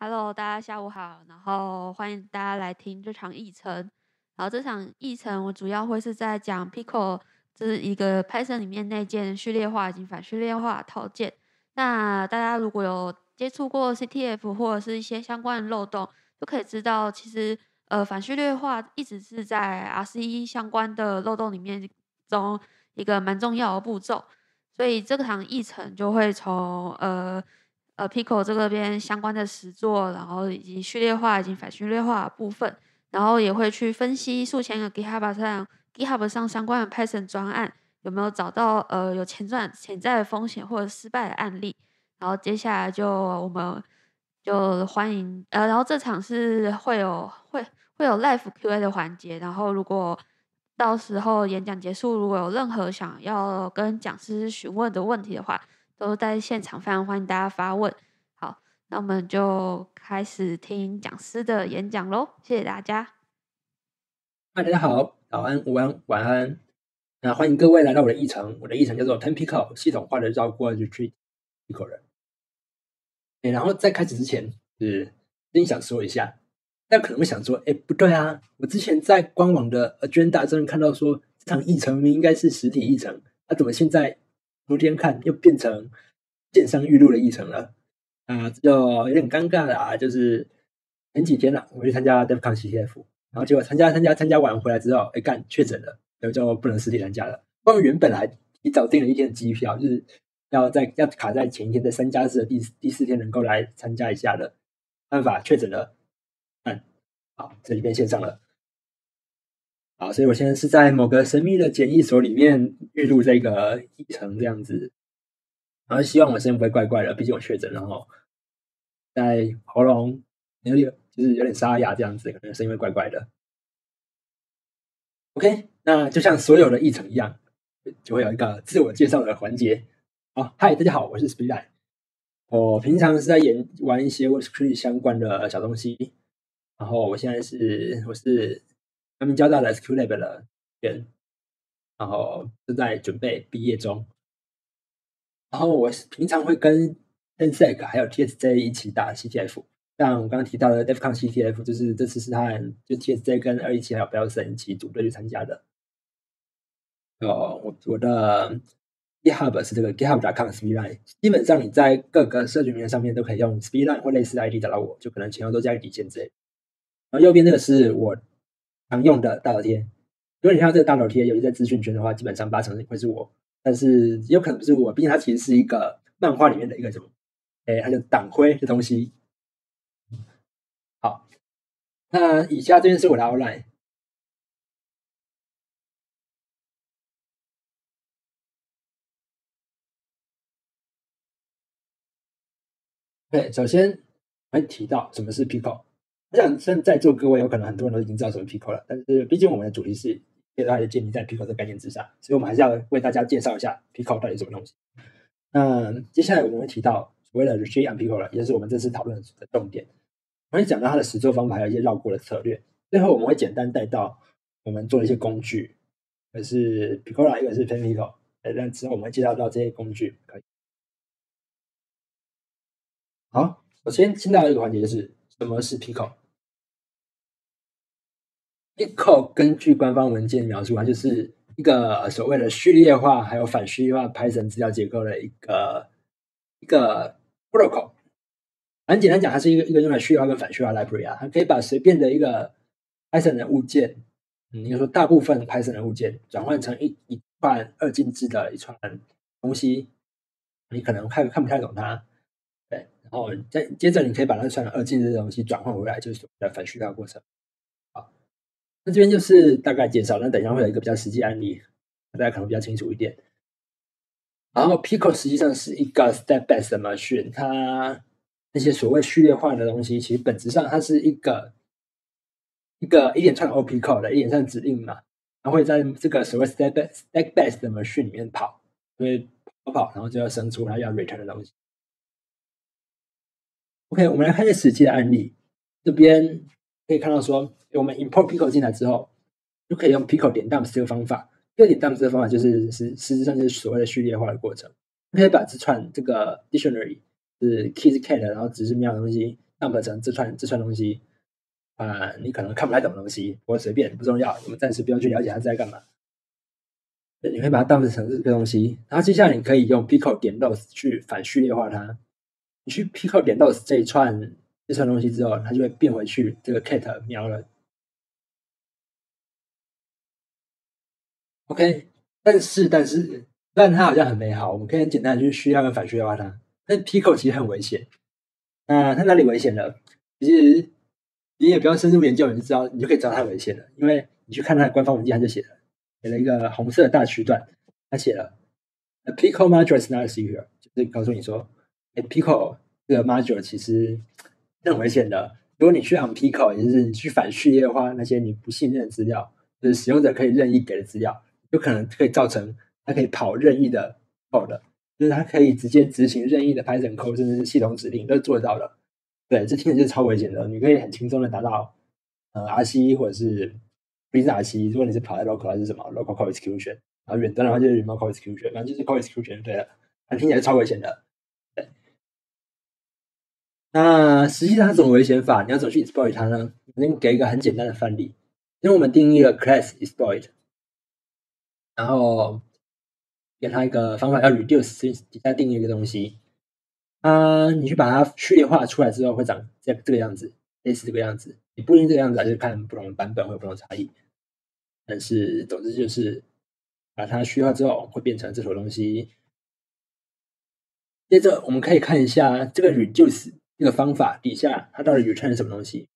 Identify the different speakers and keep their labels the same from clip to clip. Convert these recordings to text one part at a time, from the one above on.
Speaker 1: Hello，大家下午好，然后欢迎大家来听这场议程。然后这场议程我主要会是在讲 Pico 这是一个 Python 里面内建序列化以及反序列化套件。那大家如果有接触过 CTF 或者是一些相关的漏洞，就可以知道，其实呃反序列化一直是在 RCE 相关的漏洞里面中一个蛮重要的步骤。所以这场议程就会从呃。呃，Pico 这个边相关的实作，然后以及序列化以及反序列化部分，然后也会去分析数千个 GitHub 上 GitHub 上相关的 Python 专案有没有找到呃有潜在潜在的风险或者失败的案例。然后接下来就我们就欢迎呃，然后这场是会有会会有 Live Q&A 的环节。然后如果到时候演讲结束，如果有任何想要跟讲师询问的问题的话，都在现场，非常欢迎大家发问。好，那我们就开始听讲师的演讲喽。谢谢大家。
Speaker 2: 嗨，大家好，早安、午安、晚安。那欢迎各位来到我的议程。我的议程叫做 Tempico 系统化的绕过 Retreat Pico 人。哎，然后在开始之前，是真想说一下，大家可能会想说，哎，不对啊，我之前在官网的 Agenda 上看到说，这场议程应该是实体议程，那怎么现在？昨天看又变成电商预录的议程了啊，就有点尴尬了啊。就是前几天了，我去参加 DevCon CTF，然后结果参加参加参加完回来之后，哎干确诊了，然后就不能实体参加了。关于原本来提早订了一天的机票，就是要在要卡在前一天，在三加四的第第四天能够来参加一下的，办法确诊了，嗯，好，这里边线上了。好，所以我现在是在某个神秘的检疫所里面预录这个议程这样子，然后希望我声音不会怪怪的，毕竟我确诊，然后在喉咙有点就是有点沙哑这样子，可能声音会怪怪的。OK，那就像所有的议程一样，就会有一个自我介绍的环节。好，嗨，大家好，我是 Speedy，我平常是在演玩一些 WordPress 相关的小东西，然后我现在是我是。他们交大的 SQLab 的人，然后正在准备毕业中。然后我平常会跟 NSEC 还有 TSJ 一起打 CTF，像我刚刚提到的 DevCon CTF，就是这次是他就 TSJ 跟二一七还有 b e l s o n 一起组队去参加的。哦，我我的 GitHub 是这个 GitHub.com Speedline，基本上你在各个社群面上面都可以用 Speedline 或类似的 ID 找到我，就可能前后都加个底线之类。然后右边这个是我。常用的大头贴，如果你看到这个大头贴，尤其在资讯圈的话，基本上八成会是我，但是也有可能不是我，毕竟它其实是一个漫画里面的一个什么，哎，它叫党徽的东西。好，那以下这边是我的 outline。对，首先会提到什么是 Pico。我想现在在座各位有可能很多人都已经知道什么 Pico 了，但是毕竟我们的主题是现在建立在 Pico 的概念之上，所以我们还是要为大家介绍一下 Pico 到底什么东西。那接下来我们会提到所谓的 Retreat on Pico 了，也就是我们这次讨论的重点。我会讲到它的实作方法，还有一些绕过的策略。最后我们会简单带到我们做一些工具，一个是 Pico，一个是 Pen Pico。那之后我们会介绍到这些工具。可以。好，首先进到一个环节就是。什么是 Pico？Pico 根据官方文件描述啊，就是一个所谓的序列化还有反序列化 Python 资料结构的一个一个 protocol。很简单讲，它是一个一个用来序列化跟反序列化 library 啊，它可以把随便的一个 Python 的物件，嗯，应该说大部分 Python 的物件转换成一一串二进制的一串东西，你可能看看不太懂它。然后再接着，你可以把那串二进制的东西转换回来，就是所谓的反序列过程。好，那这边就是大概介绍。那等一下会有一个比较实际案例，大家可能比较清楚一点。然后 Pico 实际上是一个 step-based 的 machine，它那些所谓序列化的东西，其实本质上它是一个一个一连串 OP code 的一连串指令嘛，它会在这个所谓 step-based 的 machine 里面跑，会跑跑，然后就要生出它要 return 的东西。OK，我们来看一个实际的案例。这边可以看到说，我们 import Pico 进来之后，就可以用 Pico 点 dumps 这个方法。这个点 dump 这个方法就是实实质上就是所谓的序列化的过程。可以把这串这个 dictionary 是 keys cat，然后只是喵的东西 dump 成这串这串东西，啊，你可能看不太懂的东西，我随便不重要，我们暂时不用去了解它在干嘛。你可以把它 dump 成这个东西，然后接下来你可以用 pickle 点 los 去反序列化它。你去 pickle 点到这一串这串东西之后，它就会变回去这个 cat 喵了。OK，但是但是，但它好像很美好，我们可以很简单的去序列跟反序列化它。但 pickle 其实很危险。那它哪里危险了？其实你也不要深入研究，你就知道，你就可以知道它危险了。因为你去看它的官方文件，它就写了。写了一个红色的大区段，它写了 “a pickle module is not secret”，就是告诉你说，，pickle 这个 module 其实很危险的。如果你去 on pickle，也就是你去反序列化那些你不信任的资料，就是使用者可以任意给的资料，有可能可以造成它可以跑任意的 code，就是它可以直接执行任意的 Python code，甚至是系统指令都做到的。对，这听起来就是超危险的。你可以很轻松的达到呃 RC 或者是。b u s RC，如果你是跑在 local 还是什么 local call execution，然后远端的话就是 remote call execution，反正就是 call execution 对了，它听起来超危险的。那实际上它怎么危险法？你要怎么去 exploit 它呢？我先给一个很简单的范例，因为我们定义了 class exploit，然后给它一个方法要 reduce 底下定义一个东西，啊，你去把它序列化出来之后会长这这个样子，类似这个样子。你不一定这个样子，还是看不同的版本会有不同差异。但是总之就是把它虚化之后，会变成这种东西。接着我们可以看一下这个 reduce 这个方法底下，它到底 return 什么东西？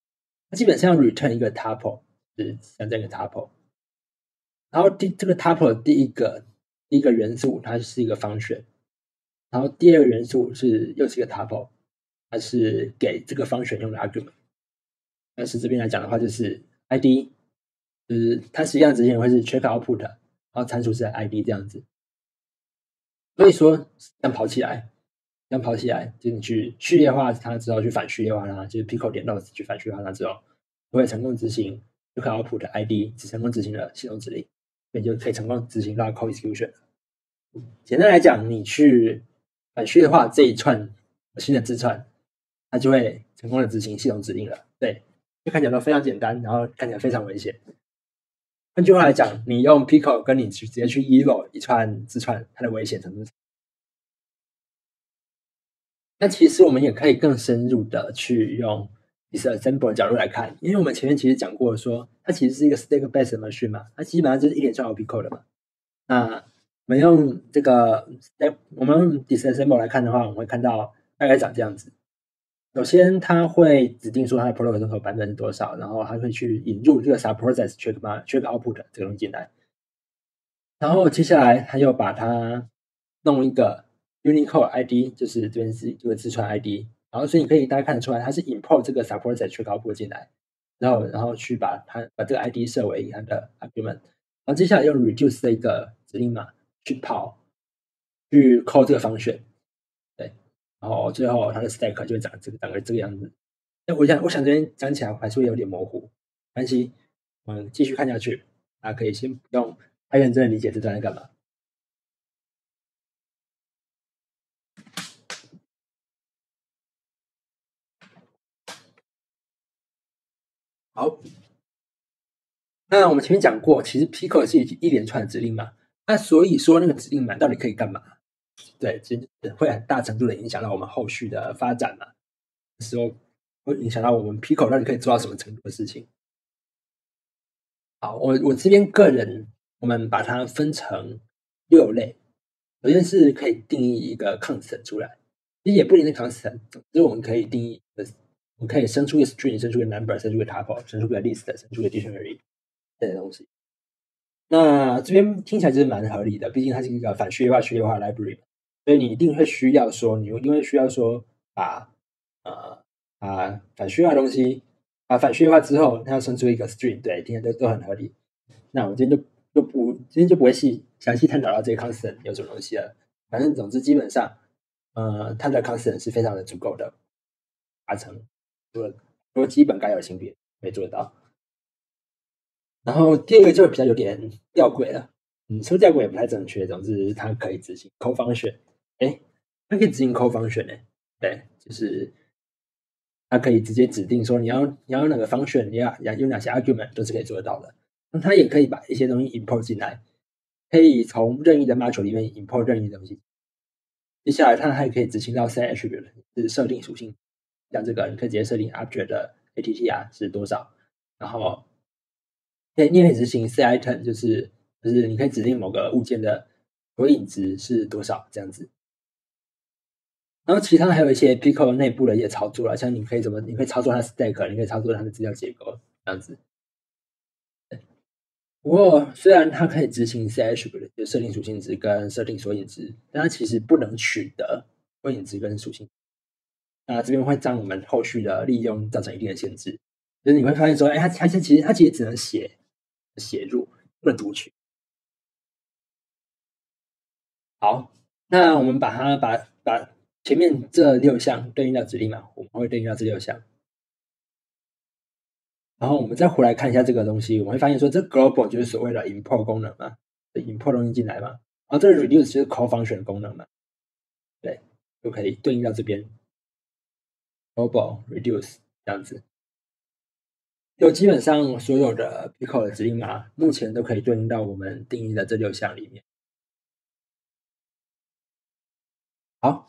Speaker 2: 它基本上 return 一个 tuple，是像这个 tuple。然后第这个 tuple 第一个第一个元素它是一个 function，然后第二个元素是又是一个 tuple，它是给这个 function 用的 argument。但是这边来讲的话，就是 ID，就是它实际上执行会是 check output，然后参数是 ID 这样子。所以说这样跑起来，这样跑起来，就你去序列化它之后，去反序列化它，就是 pickle 点 los 去反序列化它之后，会成功执行 check output ID，只成功执行了系统指令，所以就可以成功执行到 call execution。简单来讲，你去反序列化这一串新的字串，它就会成功的执行系统指令了。对。就看起来都非常简单，然后看起来非常危险。换句话来讲，你用 Pico 跟你去直接去 Evo 一串字串，它的危险程度。那其实我们也可以更深入的去用 Disassemble 的角度来看，因为我们前面其实讲过，说它其实是一个 Stack Based Machine 嘛，它基本上就是一连串 opcode 的嘛。那我们用这个 step，我们用 Disassemble 来看的话，我们会看到大概长这样子。首先，它会指定说它的 protocol 版本是多少，然后它会去引入这个 sub process check 嘛，check output 这个东西进来。然后接下来他又把它弄一个 Unicode ID，就是这边是这个字串 ID。然后所以你可以大家看得出来，它是 import 这个 sub process check output 进来，然后然后去把它把这个 ID 设为它的 argument。然后接下来用 reduce 这个指令码去跑，去 call 这个 function，对。然后最后它的 stack 就会长这个长个这个样子。那我想，我想这边讲起来还是会有点模糊，关系，我们继续看下去。大家可以先不用太认真的理解这段在干嘛。好，那我们前面讲过，其实 Pico 是一一连串的指令嘛。那所以说，那个指令码到底可以干嘛？对，其实会很大程度的影响到我们后续的发展嘛。时候会影响到我们 Pico 到底可以做到什么程度的事情。好，我我这边个人，我们把它分成六类。首先是可以定义一个 constant 出来，其实也不一定是 constant，就是我们可以定义，我可以生出一个 string，生出一个 number，生出一个 tuple，生出一个 list，生出一个 dictionary 这些东西。那这边听起来就是蛮合理的，毕竟它是一个反序列化、序列化 library。所以你一定会需要说，你因为需要说，把呃啊反序列化东西，把反序列化之后，它要生出一个 string，对，听起来都都很合理。那我今天就就不今天就不会细详细探讨到这个 constant 有什么东西了。反正总之基本上，呃，它的 constant 是非常的足够的，达成说说基本该有性别没做得到。然后第二个就比较有点吊诡了，嗯，说吊诡也不太正确，总之它可以执行 c o function。哎，它可以执行 call function 呢？对，就是它可以直接指定说你要你要用哪个 function，你要要用哪些 argument 都是可以做得到的。那它也可以把一些东西 import 进来，可以从任意的 module 里面 import 任意的东西。接下来它还可以执行到 set attribute，是设定属性，像这个你可以直接设定 object 的 attr 是多少，然后，对，你也可以执行 set item，就是就是你可以指定某个物件的索引值是多少这样子。然后其他还有一些 Pico 内部的一些操作了，像你可以怎么，你可以操作它 stack，你可以操作它的资料结构这样子。不过虽然它可以执行 set attribute，就设定属性值跟设定索引值，但它其实不能取得索引值跟属性。那这边会让我们后续的利用造成一定的限制，就是你会发现说，哎，它它其实它其实只能写写入，不能读取。好，那我们把它把把。前面这六项对应到指令嘛，我们会对应到这六项。然后我们再回来看一下这个东西，我们会发现说，这 global 就是所谓的 import 功能嘛，import 东西进来嘛。然后这个 reduce 就是 call function 功能嘛，对，就可以对应到这边 global reduce 这样子。就基本上所有的 Pico 的指令码，目前都可以对应到我们定义的这六项里面。好。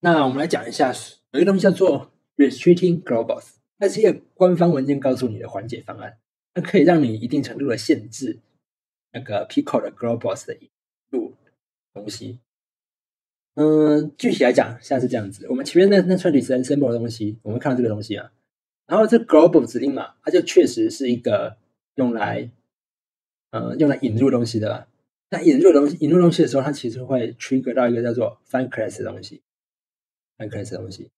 Speaker 2: 那我们来讲一下，有一个东西叫做 restricting globals，那是一个官方文件告诉你的缓解方案，它可以让你一定程度的限制那个 Pico 的 globals 的引入东西。嗯，具体来讲，像是这样子，我们前面那那串 disable 的东西，我们看到这个东西啊，然后这 global 指令嘛，它就确实是一个用来，嗯，用来引入东西的。那引入东西，引入东西的时候，它其实会 trigger 到一个叫做 find class 的东西。find class 的东西，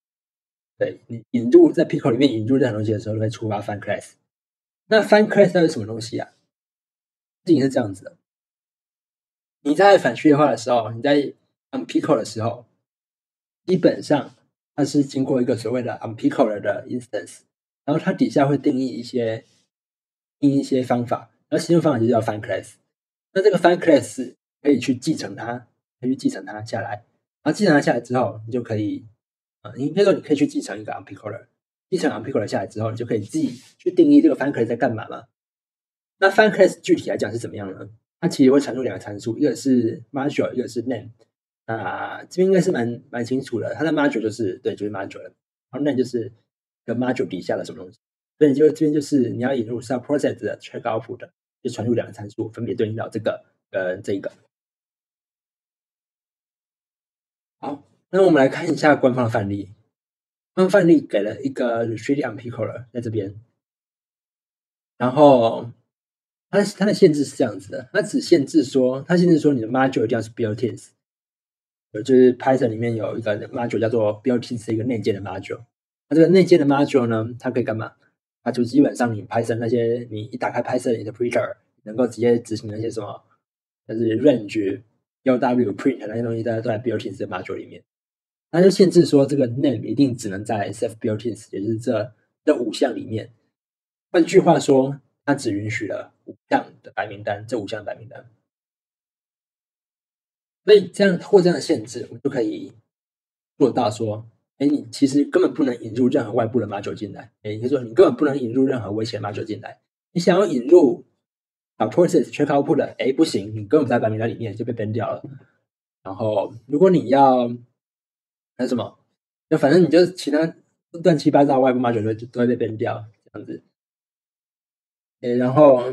Speaker 2: 对你引入在 Pico 里面引入任何东西的时候，会触发 find class。那 find class 到底什么东西啊？事情是这样子的：你在反序列化的时候，你在 unpicker 的时候，基本上它是经过一个所谓的 unpicker 的 instance，然后它底下会定义一些定义一些方法，然后其中方法就叫 find class。那这个 find class 可以去继承它，可以去继承它下来。然后继承它下来之后，你就可以，啊，你比如说你可以去继承一个 unpicker，继承 unpicker 下来之后，你就可以自己去定义这个 funclass 在干嘛嘛。那 f u n c l a s 具体来讲是怎么样呢？它其实会产出两个参数，一个是 module，一个是 name。那这边应该是蛮蛮清楚的，它的 module 就是对，就是 module，然后 name 就是个 module 底下的什么东西。所以就这边就是你要引入 sub process 的 check output，就传入两个参数，分别对应到这个跟这个。好，那我们来看一下官方的范例。官方范例给了一个 restrict on picker 在这边，然后它它的限制是这样子的，它只限制说，它限制说你的 module 一定要是 built-in，built-in，就是 Python 里面有一个 module 叫做 built-in 是一个内建的 module。那这个内建的 module 呢，它可以干嘛？它就基本上你 Python 那些你一打开 Python interpreter，能够直接执行那些什么，就是 range。U W print 那些东西大家都在 built-in 这个 module 里面，那就限制说这个 name 一定只能在 self built-in，也就是这这五项里面。换句话说，它只允许了五项的白名单，这五项白名单。所以这样或这样的限制，我们就可以做到说，哎，你其实根本不能引入任何外部的 module 进来。哎，也就是说，你根本不能引入任何危险 module 进来。你想要引入。啊，process check output 的，哎，不行，你根本在白名单里面就被 ban 掉了。然后，如果你要那什么，就反正你就其他乱七八糟外部 module 都都会被 ban 掉，这样子。哎，然后，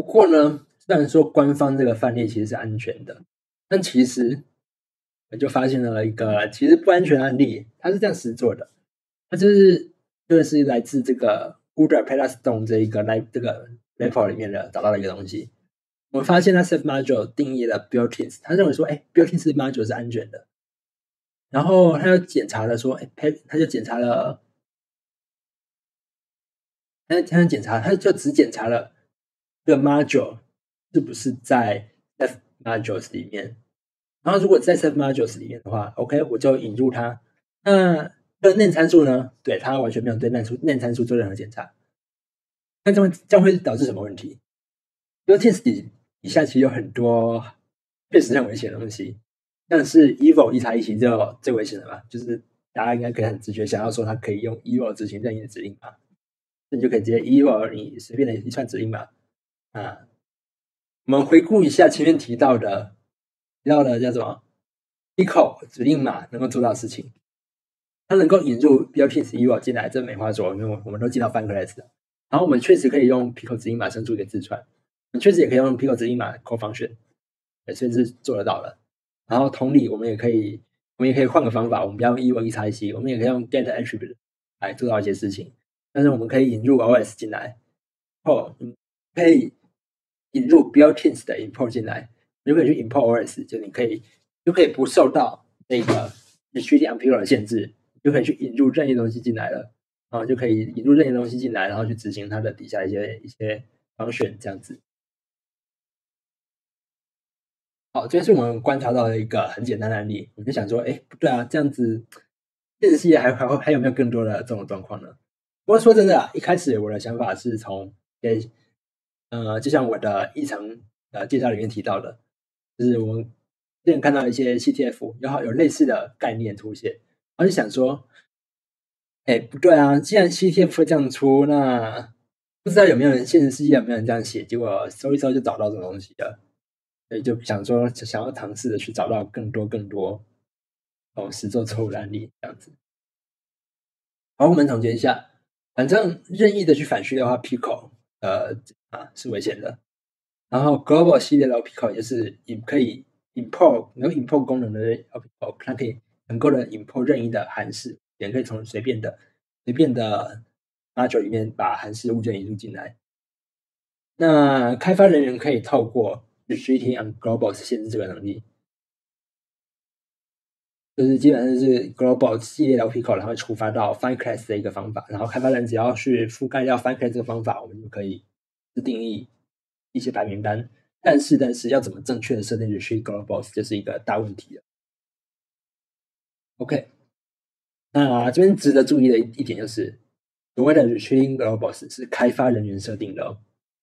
Speaker 2: 不过呢，虽然说官方这个范例其实是安全的，但其实我就发现了一个其实不安全的案例，它是这样实做的，它就是。就是来自这个 Udra p a l a s t o n e 这一个来这个 report 里面的找到了一个东西。我发现它 safe module 定义了 builtins，他认为说，哎，built-in 是 module 是安全的。然后他又检查了说，哎，他就检查了，他他检查，他就只检查了这个 module 是不是在 self modules 里面。然后如果在 self modules 里面的话，OK，我就引入它。那那内参数呢？对它完全没有对内参内参数做任何检查，那这会将会导致什么问题？因为 test 底底下其实有很多确实很危险的东西。但是 evil 一查一起就最危险的嘛，就是大家应该可以很直觉想要说它可以用 evil 执行任意的指令嘛，那你就可以直接 evil 你随便的一串指令嘛。啊，我们回顾一下前面提到的提到的叫什么 eco 指令码能够做到的事情，它能够引入 built-in evil 进来，这没话说，因为我们都记到 f u n class 的。然后我们确实可以用 pico 指令码生出一个字串，我们确实也可以用 pico 指令码 call function，也算是做得到了。然后同理，我们也可以，我们也可以换个方法，我们不要用 e 文一拆 c，我们也可以用 get attribute 来做到一些事情。但是我们可以引入 os 进来，哦，可以引入 built-in 的 import 进来，就可以去 import os，就你可以就可以不受到那个 retrieve unpure 的限制，就可以去引入任意东西进来了。然后就可以引入任意东西进来，然后去执行它的底下一些一些方选这样子。好，这是我们观察到的一个很简单的案例。我就想说，哎，不对啊，这样子现实世界还还会还有没有更多的这种状况呢？不过说真的啊，一开始我的想法是从诶，呃，就像我的议程呃介绍里面提到的，就是我们之前看到一些 CTF，然后有类似的概念出现，我就想说。哎，不对啊！既然 CTF 这样出，那不知道有没有人现实世界有没有人这样写？结果搜一搜就找到这种东西了，所以就想说，想要尝试的去找到更多更多哦，实做错误的案例这样子。好，我们总结一下，反正任意的去反序列化 Pico，呃啊是危险的。然后 Global 系列的 Pico 也是引可以 import 有 import 功能的 Pico，它可以能够的 import 任意的函数。也可以从随便的、随便的 module 里面把函式物件引入进来。那开发人员可以透过 restricting on global 限制这个能力，就是基本上是 global 系列的 p i c 然后触发到 find class 的一个方法。然后开发人只要去覆盖掉 find class 这个方法，我们就可以自定义一些白名单。但是，但是要怎么正确的设定 restrict global 就是一个大问题了。OK。那这边值得注意的一点就是，所谓的 retrieving globals 是开发人员设定的，哦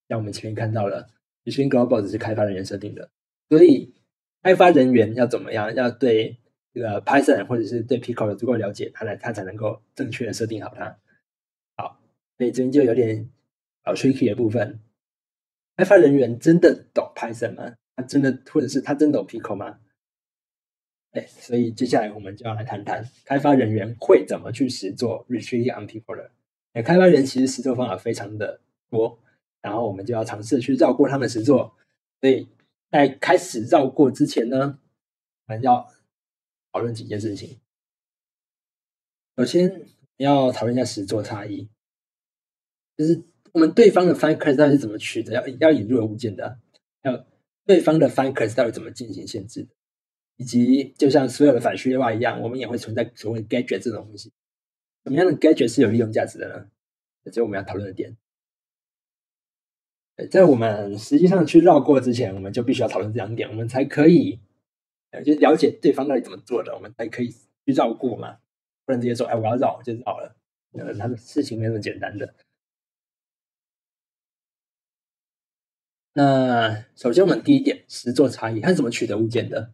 Speaker 2: 像我们前面看到了，retrieving globals 是开发人员设定的，所以开发人员要怎么样，要对这个 Python 或者是对 Pico 有足够了解，他来他才能够正确的设定好它。好，所以这边就有点好 tricky 的部分，开发人员真的懂 Python 吗？他真的，或者是他真懂 Pico 吗？所以接下来我们就要来谈谈开发人员会怎么去实做 retrieve on people 的。哎，开发人其实实做方法非常的多，然后我们就要尝试去绕过他们实做。所以在开始绕过之前呢，我们要讨论几件事情。首先要讨论一下实做差异，就是我们对方的 find class 到底是怎么取得要要引入的物件的，还有对方的 find class 到底怎么进行限制的。以及就像所有的反序列化一样，我们也会存在所谓 gadget 这种东西。什么样的 gadget 是有利用价值的呢？这是我们要讨论的点。在我们实际上去绕过之前，我们就必须要讨论这两点，我们才可以，就了解对方到底怎么做的，我们才可以去绕过嘛。不能直接说，哎，我要绕就绕了。呃，他的事情没那么简单的。那首先，我们第一点，实作差异，它是怎么取得物件的？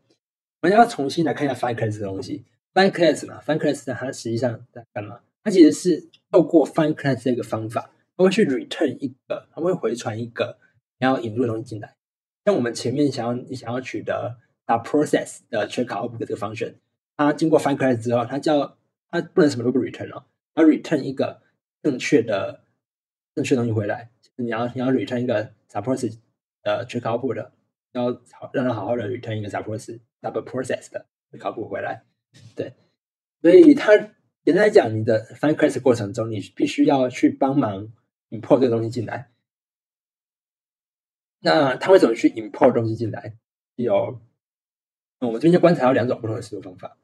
Speaker 2: 我们要重新来看一下 find class 的东西。find class 嘛，find class 它实际上在干嘛？它其实是透过 find class 这个方法，它会去 return 一个，它会回传一个你要引入的东西进来。像我们前面想要你想要取得打 process 的 check out 的这个 function，它经过 find class 之后，它叫它不能什么都不 return 哦，它 return 一个正确的正确东西回来。你要你要 return 一个 process 呃去考古的，然后，好让他好好的 return 一个 process。double process 的考古回来，对，所以他简单来讲，你的 find class 过程中，你必须要去帮忙 import 这个东西进来。那他会怎么去 import 东西进来？有，我们这边就观察到两种不同的思路方法，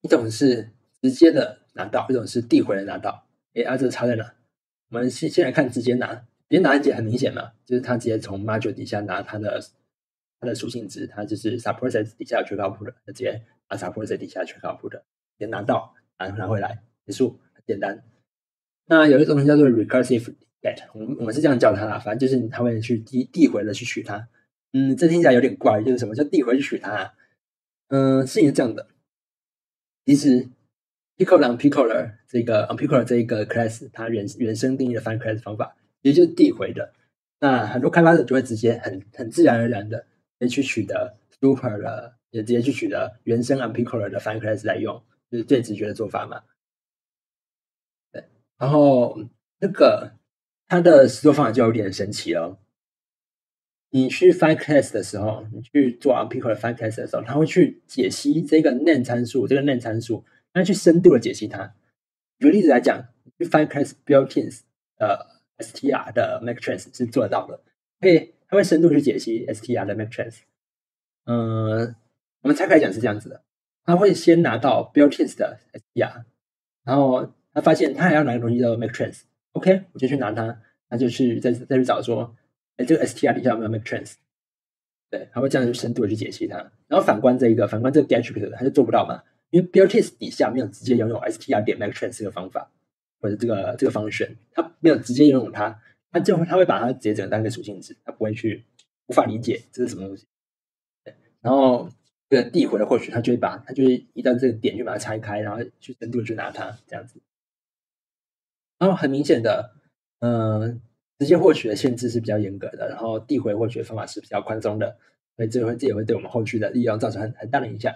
Speaker 2: 一种是直接的拿到，一种是递回来拿到。哎，啊，这差在哪？我们先先来看直接拿，直接拿很明显嘛，就是他直接从 module 底下拿他的。他的属性值，它就是 suppress 底下缺靠谱的，直接把 suppress 底下缺靠谱的先拿到，然后拿回来结束，很简单。那有一种叫做 recursive get，我们我们是这样叫它啦，反正就是它会去递递回的去取它。嗯，这听起来有点怪，就是什么叫递回去取它？嗯，事情是这样的，其实 Pickle Pickler 这个 Pickler 这一个 class 它原原生定义的 find class 方法，其实就是递回的。那很多开发者就会直接很很自然而然的去取得 super 的，也直接去取得原生 Unpickled 的 find class 来用，就是最直觉的做法嘛。对，然后那个它的实作方法就有点神奇了。你去 find class 的时候，你去做 unpickle 的 find class 的时候，它会去解析这个 name 参数，这个 name 参数，它去深度的解析它。举个例子来讲，去 find class builtins 呃 str 的 matrix 是做得到的，可以它会深度去解析 str 的 matrix。嗯，我们拆开来讲是这样子的，它会先拿到 builtins 的 str，然后他发现他还要拿个东西叫做 matrix，OK，我就去拿它，那就去再再去找说。哎，这个 str 底下有没有 make trans？对，它会这样去深度的去解析它。然后反观这一个，反观这个 get 它就做不到嘛，因为 builtins 底下没有直接拥有 str 点 make trans 这个方法，或者这个这个方选，它没有直接拥有它，它就会它会把它直接整个当一个属性值，它不会去无法理解这是什么东西。然后这个递回的获取，它就会把它就会一到这个点就把它拆开，然后去深度去拿它这样子。然后很明显的，嗯。直接获取的限制是比较严格的，然后递回获取的方法是比较宽松的，所以这会这也会对我们后续的利用造成很很大的影响。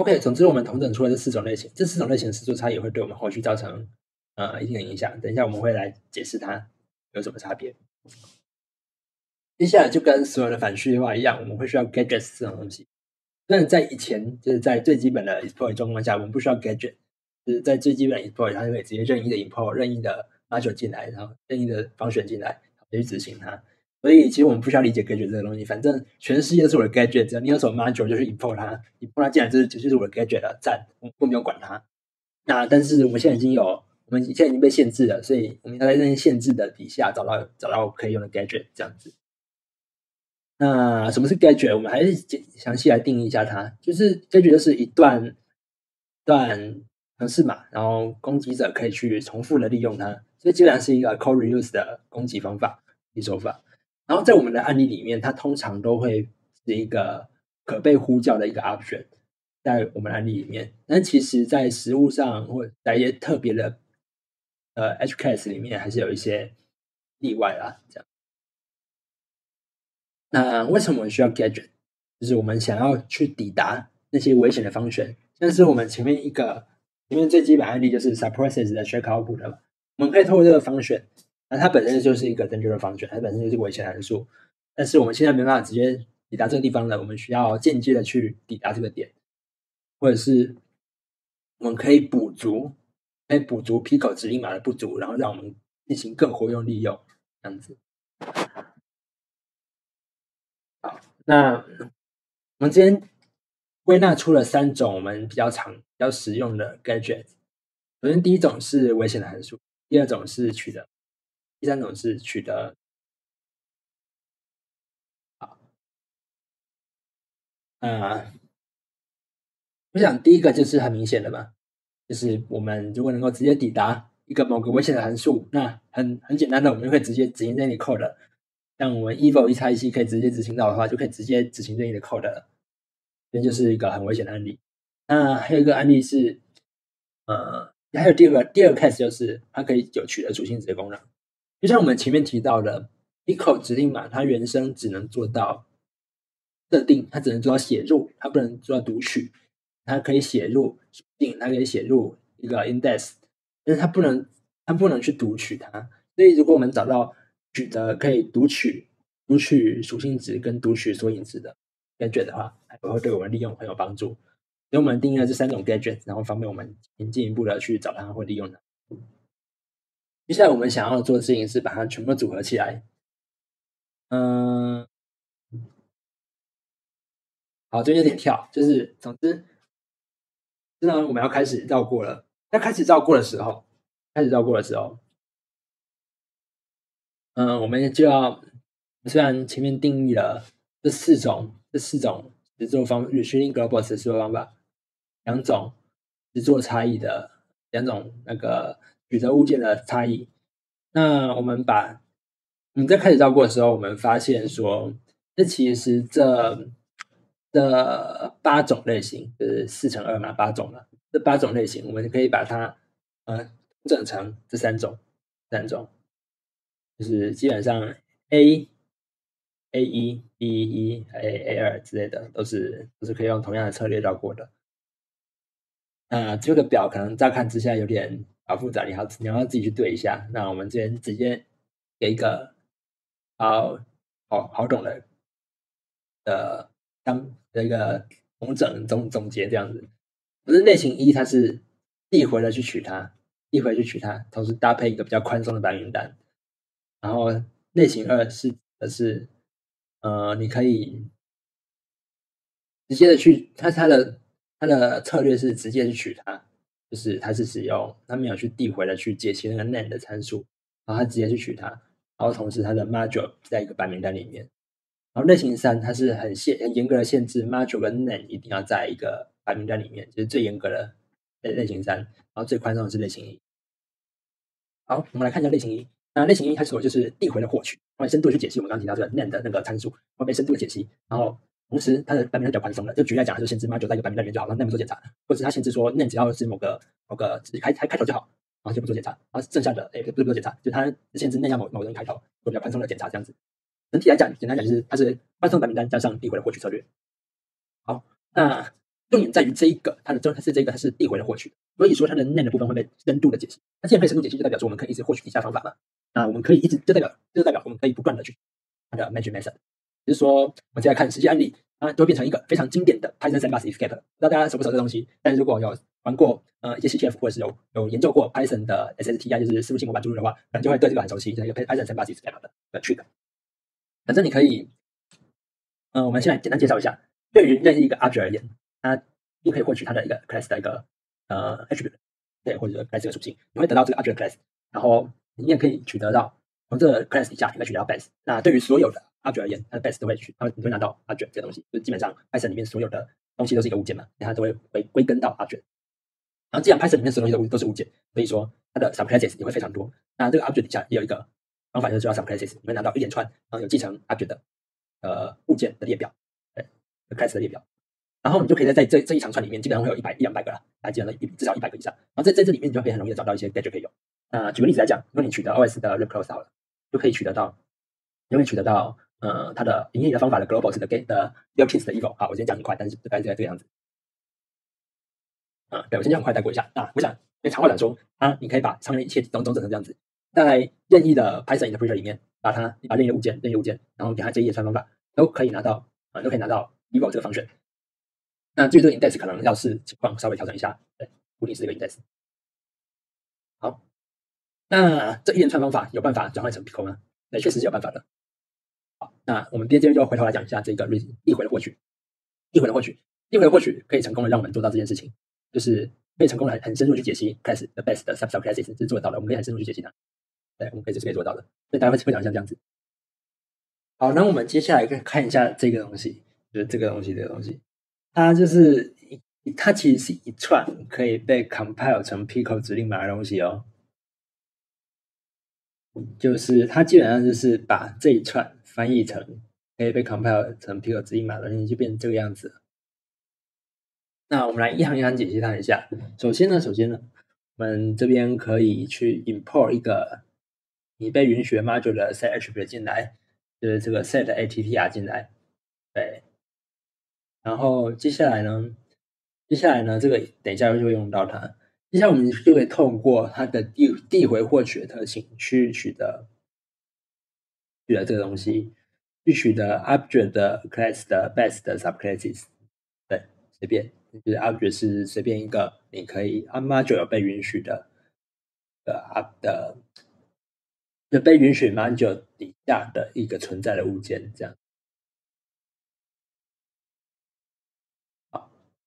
Speaker 2: OK，总之我们同整出了这四种类型，这四种类型的实作差也会对我们后续造成呃一定的影响。等一下我们会来解释它有什么差别。接下来就跟所有的反序列化一样，我们会需要 gadgets 这种东西。但在以前就是在最基本的 exploit 状况下，我们不需要 gadget，就是在最基本 exploit 它就可以直接任意的 import 任意的。拿球进来，然后任意的方选进来，去执行它。所以其实我们不需要理解 gadget 这个东西，反正全世界都是我的 gadget，只要你有什么 module 就去 import 它，import 它进来就是就是我的 gadget 了，赞，我们不用管它。那但是我们现在已经有，我们现在已经被限制了，所以我们要在这些限制的底下找到找到可以用的 gadget 这样子。那什么是 gadget？我们还是简详细来定义一下它，就是 gadget 就是一段段程式码，然后攻击者可以去重复的利用它。所以基本上是一个 code reuse 的攻击方法、手法。然后在我们的案例里面，它通常都会是一个可被呼叫的一个 option，在我们案例里面。但其实，在实物上或在一些特别的呃 H case 里面，还是有一些例外啦。这样。那为什么我们需要 gadget？就是我们想要去抵达那些危险的方选。像是我们前面一个前面最基本案例就是 suppresses 的 check output 的嘛。我们可以透过这个方选，那它本身就是一个 dangerous 方选，它本身就是危险函数。但是我们现在没办法直接抵达这个地方了，我们需要间接的去抵达这个点，或者是我们可以补足，可以补足 p i c o 指令码的不足，然后让我们进行更活用利用，这样子。好，那我们今天归纳出了三种我们比较常、比较实用的 gadget。首先，第一种是危险的函数。第二种是取得，第三种是取得。好，啊，我想第一个就是很明显的嘛，就是我们如果能够直接抵达一个某个危险的函数，那很很简单的，我们就可以直接执行这里 code。像我们 evil 一叉一七可以直接执行到的话，就可以直接执行任意的 code 了。这就是一个很危险的案例。那还有一个案例是，呃。还有第二个，第二个 case 就是它可以有取得属性值的功能，就像我们前面提到的 eco 指令码，它原生只能做到设定，它只能做到写入，它不能做到读取。它可以写入属性，它可以写入一个 index，但是它不能，它不能去读取它。所以如果我们找到取得可以读取、读取属性值跟读取索引值的 gadget 的话，它会对我们利用很有帮助。所以我们定义了这三种 gadget，然后方便我们进一步的去找它或利用它。接下来我们想要做的事情是把它全部组合起来。嗯，好，这有点跳，就是总之，现在我们要开始绕过了。在开始绕过的时候，开始绕过的时候，嗯，我们就要虽然前面定义了这四种这四种制作方 retrieval global 制作方法。两种制作差异的两种那个取得物件的差异。那我们把我们在开始照顾的时候，我们发现说，这其实这的八种类型，就是四乘二嘛，八种嘛。这八种类型，我们可以把它呃整成这三种，三种，就是基本上 A、A 一、B 一、A A 二之类的，都是都是可以用同样的策略绕过的。那这个表可能乍看之下有点好复杂，你要你要自己去对一下。那我们这边直接给一个好好好懂的呃当的一个总整总总结这样子。不是类型一，它是递回了去取它，递回去取它，同时搭配一个比较宽松的白名单。然后类型二是的是，呃，你可以直接的去，它它的它的策略是直接去取它，就是它是使用它没有去递回了去解析那个 name 的参数，然后它直接去取它，然后同时它的 module 在一个白名单里面。然后类型三，它是很限很严格的限制，module 跟 name 一定要在一个。白名单里面就是最严格的类类型三，然后最宽松的是类型一。好，我们来看一下类型一。那类型一它所就是递回的获取，会深度去解析我们刚刚提到这个 name 的那个参数，会被深度的解析。然后同时它的白名单比较宽松的，就举例来讲，它就限制 module 在一个白名里面就好，让 name 做检查，或者它限制说那只要是某个某个只开开开头就好，然后就不做检查。然后剩下的哎不不做检查，就它限制 name 要某某人开头，做比较宽松的检查这样子。整体来讲，简单讲就是它是宽松白名单加上递回的获取策略。好，那。重点在于这一个，它的这它是这个它是递回的获取，所以说它的内的部分会被深度的解析。那既然可以深度解析，就代表说我们可以一直获取以下方法嘛？那我们可以一直就代表就代表我们可以不断的去它的 magic method。就是说，我们再来看实际案例，它都会变成一个非常经典的 Python 三八 escape。不知道大家熟不熟这东西？但是如果有玩过呃一些 CTF 或者是有有研究过 Python 的 SSTI，就是伺服器模板注入的话，可能就会对这个很熟悉，一个 Python 三八 escape 的的 trick。反正你可以，嗯，我们现在简单介绍一下，对于任意一个 object 而言，它你可以获取它的一个 class 的一个呃 attribute，对，或者 class 的属性，你会得到这个 object class，然后你也可以取得到从这个 class 底下，你可以取得到 base。那对于所有的 object 而言，它的 base 都会取，它会你会拿到 object 这个东西，就基本上 Python 里面所有的东西都是一个物件嘛，它都会归归根到 object。然后既然 Python 里面所有东西都都是物件，所以说它的 subclasses 也会非常多。那这个 object 底下也有一个方法，就是叫 subclasses，你会拿到一连串然后有继承 object 的呃物件的列表，对，class 的列表。然后你就可以在在这这一长串里面，基本上会有一百一两百个了，还基本上一至少一百个以上。然后在在这里面，你就可以很容易的找到一些 gadget 可以用。那举个例子来讲，如果你取得 OS 的 repose 好了，就可以取得到，就可以取得到，呃，它的营业的方法的 global 是的 get 的 built-in 的 evil。好，我先讲很快，但是大概就在这个样子。啊，对我先讲很快带过一下。啊，我想，因为长话短说，啊，你可以把上面一切都都整成这样子，在任意的 Python interpreter 里面，把它，你把任意的物件、任意物件，然后给它这一连串方法，都可以拿到，啊，都可以拿到 evil 这个方选。那至于这个 index 可能要是情况稍微调整一下，对，固定是一个 index。好，那这一连串方法有办法转换成 Pico 吗？那，确实是有办法的。好，那我们边这边就回头来讲一下这个一回的获取，一回的获取，一回的获取可以成功的让我们做到这件事情，就是可以成功的很深入去解析 class 的 best 的 sub sub classes 是做到的，我们可以很深入去解析它。对，我们可以这是可以做到的，所以大家会会讲一下这样子。好，那我们接下来看看一下这个东西，就是这个东西，这个东西。它就是一它其实是一串可以被 compile 成 Pico 指令码的东西哦。就是它基本上就是把这一串翻译成可以被 compile 成 Pico 指令码的东西，就变成这个样子。那我们来一行一行解析它一下。首先呢，首先呢，我们这边可以去 import 一个你被允许 module 的 set attribute 进来，就是这个 set attr 进来，对。然后接下来呢？接下来呢？这个等一下就会用到它。接下来我们就会透过它的递递回获取的特性去取得取得这个东西，去取得 object 的 class 的 best 的 subclasses。对，随便，就是 object 是随便一个，你可以 module 有被允许的的 up 的，就被允许 module 底下的一个存在的物件，这样。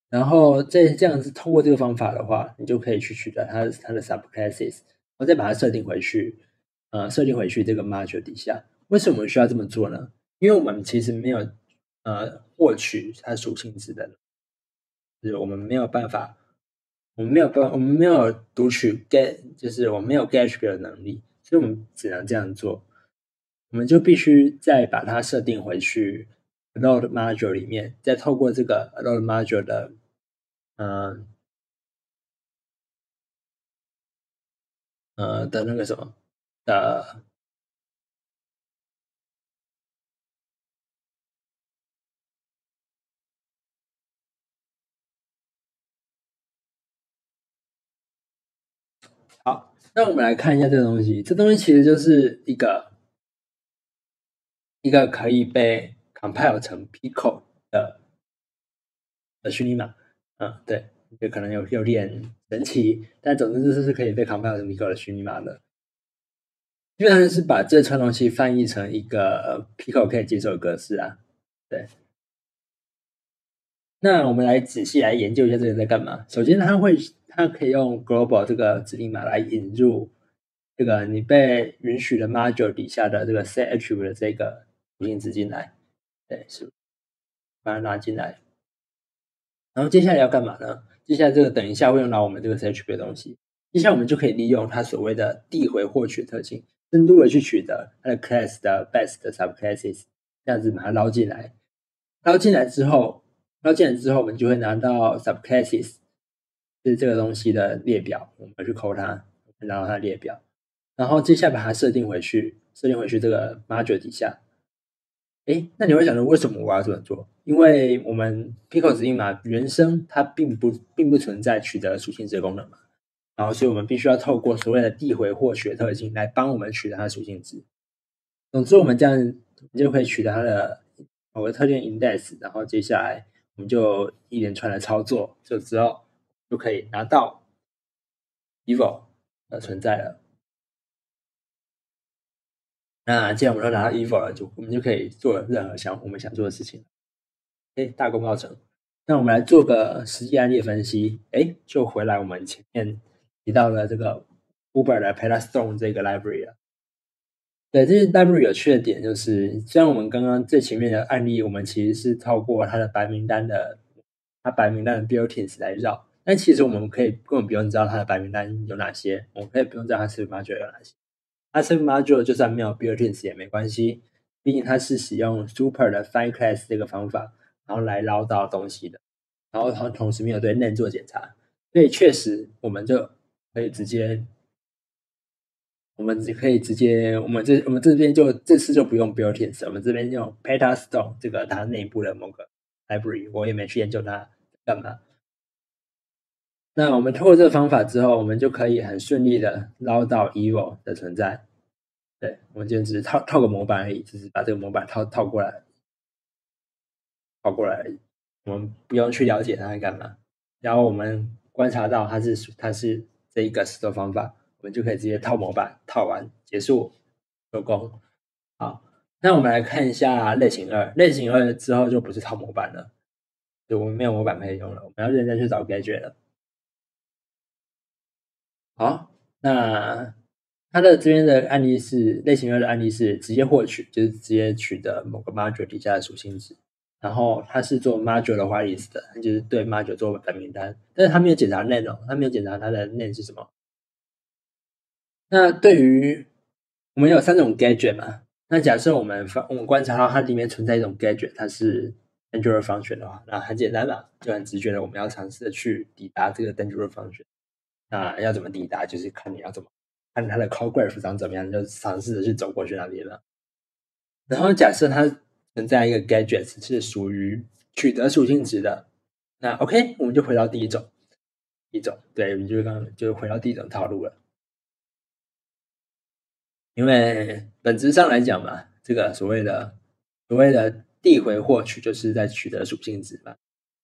Speaker 2: 然后再这样子通过这个方法的话，你就可以去取得它它的 subclasses，我再把它设定回去，呃，设定回去这个 module 底下。为什么我们需要这么做呢？因为我们其实没有呃获取它属性值的，就是我们没有办法，我们没有办，我们没有读取 get，就是我们没有 get 的能力，所以我们只能这样做，我们就必须再把它设定回去。load module 里面，再透过这个 load module 的，嗯，呃的那个什么的。那我们来看一下这个东西。这东西其实就是一个一个可以被 compile 成 Pico 的的虚拟码。嗯，对，就可能有有点神奇，但总之这是可以被 compile 成 Pico 的虚拟码的。基本上是把这串东西翻译成一个 Pico 可以接受格式啊。对。那我们来仔细来研究一下这个在干嘛。首先，它会。它可以用 global 这个指令码来引入这个你被允许的 module 底下的这个 set attribute 的这个属性值进来，对，是把它拿进来。然后接下来要干嘛呢？接下来这个等一下会用到我们这个 set attribute 的东西。接下来我们就可以利用它所谓的递回获取特性，深度的去取得它的 class 的 best subclasses，这样子把它捞进来。捞进来之后，捞进来之后，我们就会拿到 subclasses。是这个东西的列表，我们去抠它，拿到它的列表，然后接下来把它设定回去，设定回去这个 module 底下。哎，那你会想说，为什么我要这么做？因为我们 Pico 指令码原生它并不并不存在取得属性值的功能嘛，然后所以我们必须要透过所谓的递回获取特性来帮我们取得它的属性值。总之，我们这样你就可以取得它的某个特定 index，然后接下来我们就一连串的操作，就之后。就可以拿到 evil 的存在了。那既然我们都拿到 evil 了，就我们就可以做任何想我们想做的事情。哎，大功告成。那我们来做个实际案例分析。哎，就回来我们前面提到的这个 Uber 的 p e t a s t o n e 这个 library 了。对，这是 d a v r 有趣的点就是，虽然我们刚刚最前面的案例，我们其实是透过它的白名单的，它白名单的 builtins 来绕。但其实我们可以根本不用知道它的白名单有哪些，我们可以不用知道它 s e v e module 有哪些。它 s e v e module 就算没有 builtins 也没关系，毕竟它是使用 super 的 find class 这个方法，然后来捞到东西的。然后它同时没有对 name 做检查，所以确实我们就可以直接，我们可以直接，我们这我们这边就这次就不用 builtins，我们这边用 p e t a s t o n e 这个它内部的某个 library，我也没去研究它干嘛。那我们通过这个方法之后，我们就可以很顺利的捞到 evil 的存在。对，我们就只是套套个模板而已，只是把这个模板套套过来，套过来而已。我们不用去了解它在干嘛。然后我们观察到它是它是这一个石头方法，我们就可以直接套模板，套完结束收工。好，那我们来看一下类型二，类型二之后就不是套模板了，就我们没有模板可以用了，我们要认真去找 gadget 了。好，那它的这边的案例是类型二的案例是直接获取，就是直接取得某个 module 底下的属性值，然后它是做 module 的 whitelist，就是对 module 做白名单，但是它没有检查 name，它没有检查它的 name 是什么。那对于我们有三种 gadget 嘛，那假设我们发我们观察到它里面存在一种 gadget，它是 dangerous function 的话，那很简单嘛，就很直觉的我们要尝试的去抵达这个 dangerous function。那要怎么抵达？就是看你要怎么看它的 call graph 长怎么样，就尝试着去走过去那边了。然后假设它存在一个 gadgets 是属于取得属性值的，那 OK，我们就回到第一种，一种对，我们就刚就回到第一种套路了。因为本质上来讲嘛，这个所谓的所谓的递回获取就是在取得属性值嘛，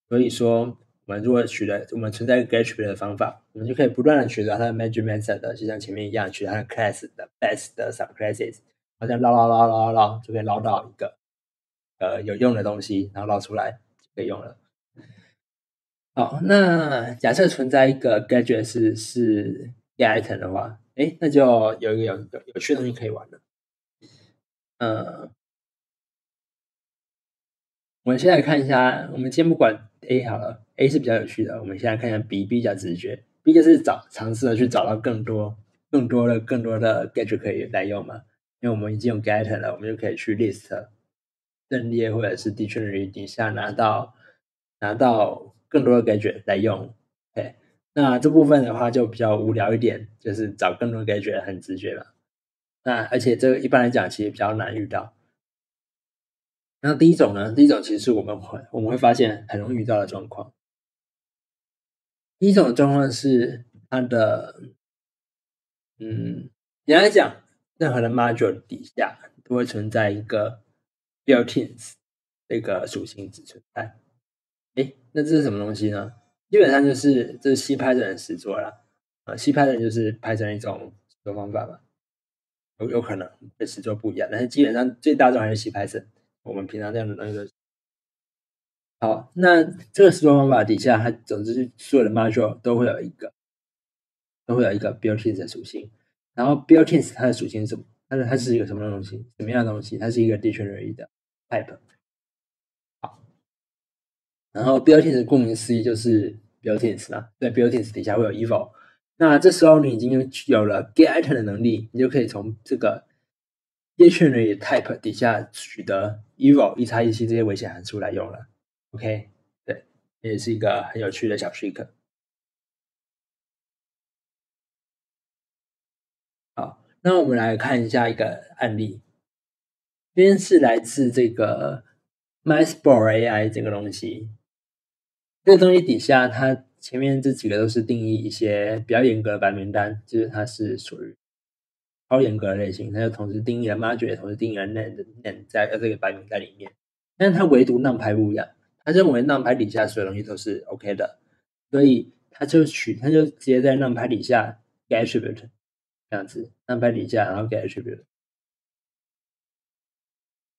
Speaker 2: 所以说。我们如果取得我们存在一个 get 的方法，我们就可以不断的取得它的 magic method，就像前面一样，取得它的 class 的 best 的 subclasses，好像捞捞捞捞捞捞就可以捞到一个呃有用的东西，然后捞出来就可以用了。好，那假设存在一个 gadget 是是 get item 的话，哎，那就有一个有有有趣的东西可以玩了。嗯，我们先来看一下，我们先不管 A 好了。A 是比较有趣的，我们现在看一下 B，B 比较直觉，B 就是找尝试的去找到更多、更多的、更多的 get 可以来用嘛，因为我们已经有 get 了，我们就可以去 list 阵列或者是 dictionary 底下拿到拿到更多的 gadget 来用。那这部分的话就比较无聊一点，就是找更多 gadget 很直觉了。那而且这个一般来讲其实比较难遇到。那第一种呢，第一种其实是我们会我们会发现很容易遇到的状况。第一种状况是它的，嗯，简单来讲，任何的 module 底下都会存在一个 built-ins 这个属性只存在。哎，那这是什么东西呢？基本上就是这是 C Python 的实作啦。啊，C Python 就是拍成一种实作方法嘛。有有可能跟实作不一样，但是基本上最大众还是 C Python。我们平常这样的那个。好，那这个实作方法底下，它总之所有的 module 都会有一个，都会有一个 buildings 的属性。然后 buildings 它的属性是什么？它的它是一个什么东西？什么样的东西？它是一个 dictionary 的 type。然后，builtins，顾名思义就是 built-in 嘛，在 builtins 底下会有 evil，。那这时候你已经有了 get item 的能力，你就可以从这个 dictionary type 底下取得 evil 一叉一七这些危险函数来用了。OK，对，也是一个很有趣的小 trick。好，那我们来看一下一个案例，这边是来自这个 MySport AI 这个东西。这个东西底下，它前面这几个都是定义一些比较严格的白名单，就是它是属于超严格的类型。它就同时定义了 Module，同时定义了 Name，Name 在这个白名单里面，但是它唯独 NumPy 不一样。他认为 NumPy 底下所有东西都是 OK 的，所以他就取，他就直接在 NumPy 底下 get attribute 这样子，NumPy 底下然后 get attribute。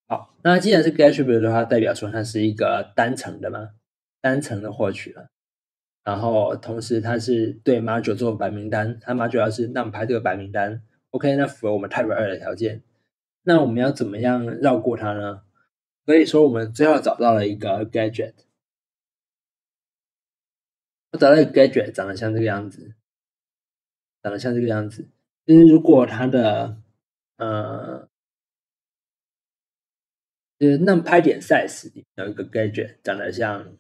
Speaker 2: 好，那既然是 get attribute 的话，代表说它是一个单层的嘛，单层的获取了。然后同时它是对 Module 做白名单，它 Module 要是 NumPy 这个白名单，OK，那符合我们 Type 二的条件。那我们要怎么样绕过它呢？所以说，我们最后找到了一个 gadget。我找到一个 gadget，长得像这个样子，长得像这个样子。就是如果它的呃，就是那拍点 size 有一个 gadget，长得像，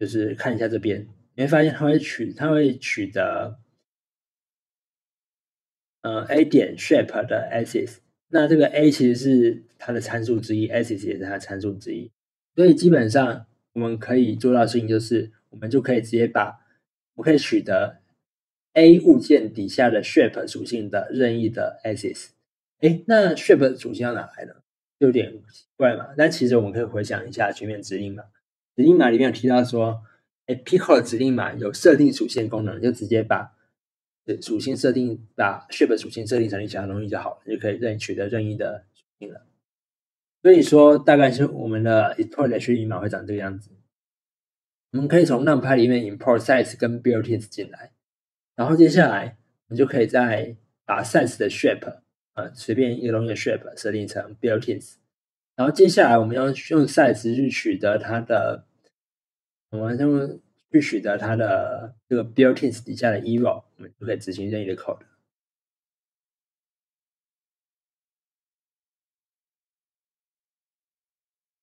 Speaker 2: 就是看一下这边，你会发现它会取，它会取得呃 a 点 shape 的 axis。那这个 a 其实是它的参数之一，axis 也是它的参数之一，所以基本上我们可以做到的事情就是，我们就可以直接把，我可以取得 a 物件底下的 shape 属性的任意的 axis。哎，那 shape 属性要哪来呢？有点奇怪嘛。但其实我们可以回想一下全面指令嘛，指令码里面有提到说，哎，Pico 指令码有设定属性功能，就直接把。属性设定，把 shape 属性设定成你想要的东西就好了，就可以任取得任意的属性了。所以说，大概是我们的 import 的序码会长这个样子。我们可以从 NumPy 里面 import size 跟 built-ins 进来，然后接下来我们就可以再把 size 的 shape，呃，随便一个东西的 shape 设定成 built-ins，然后接下来我们要用 size 去取得它的，我们就。去取得它的这个 built-ins 底下的 eval，我们就可以执行任意的 code。